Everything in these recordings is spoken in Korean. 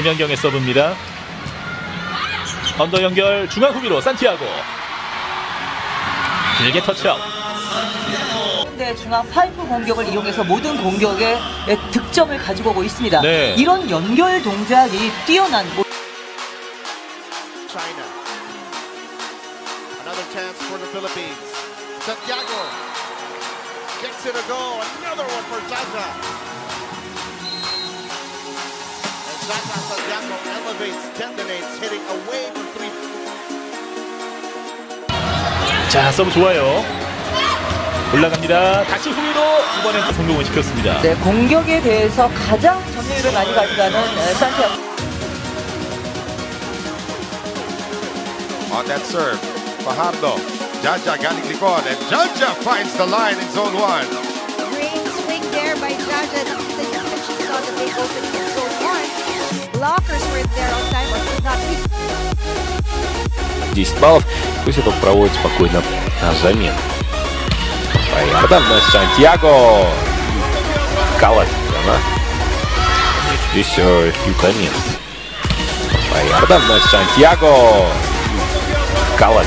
김연경의 서브입니다. 언더 연결 중앙 후위로 산티아고 길게 터치아웃. 네, 중앙 파이프 공격을 이용해서 모든 공격에 득점을 가지고 오고 있습니다. 네. 이런 연결 동작이 뛰어난 뭐 China. Another chance for the Philippines. Santiago gets it a go. Another one for Jaja. Zaza Santiago elevates, detonates, hitting away from three. 자 서브 좋아요. 올라갑니다. 다시 후위로 이번엔 또 성공을 시켰습니다. 네, 공격에 대해서 가장 점유율을 많이 가져가는 에, 산티아고. on that serve. Fajardo. Jaja galing likod and Jaja finds the line in zone 1. Great swing there by Jaja. The defense she saw that they opened in zone 10 баллов. Пусть это проводит спокойно на замену. Фаярдан на Сантьяго. Калат. Она. Здесь э, Ютамин. Фаярдан на Сантьяго. Калат.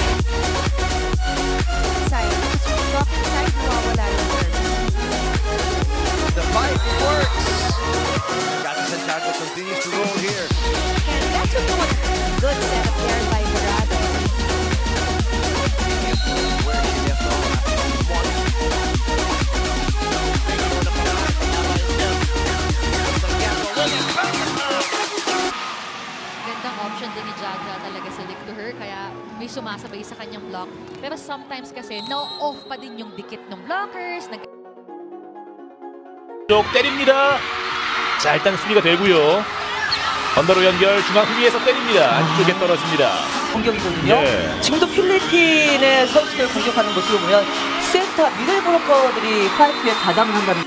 Gandang option din ni Jaja talaga si Lick to her, kaya may sumasabay sa kanyang block. Pero sometimes kasi, no-off pa din yung dikit ng blockers, nag 쪽 때립니다. 자 일단 수비가 되고요. 언더로 연결 중앙 후비에서 때립니다. 안쪽에 떨어집니다. 공격이거든요. 예. 지금도 필리핀의 선수들 공격하는 모습을 보면 센터 미들 브로커들이 파이프에 가담을 한다는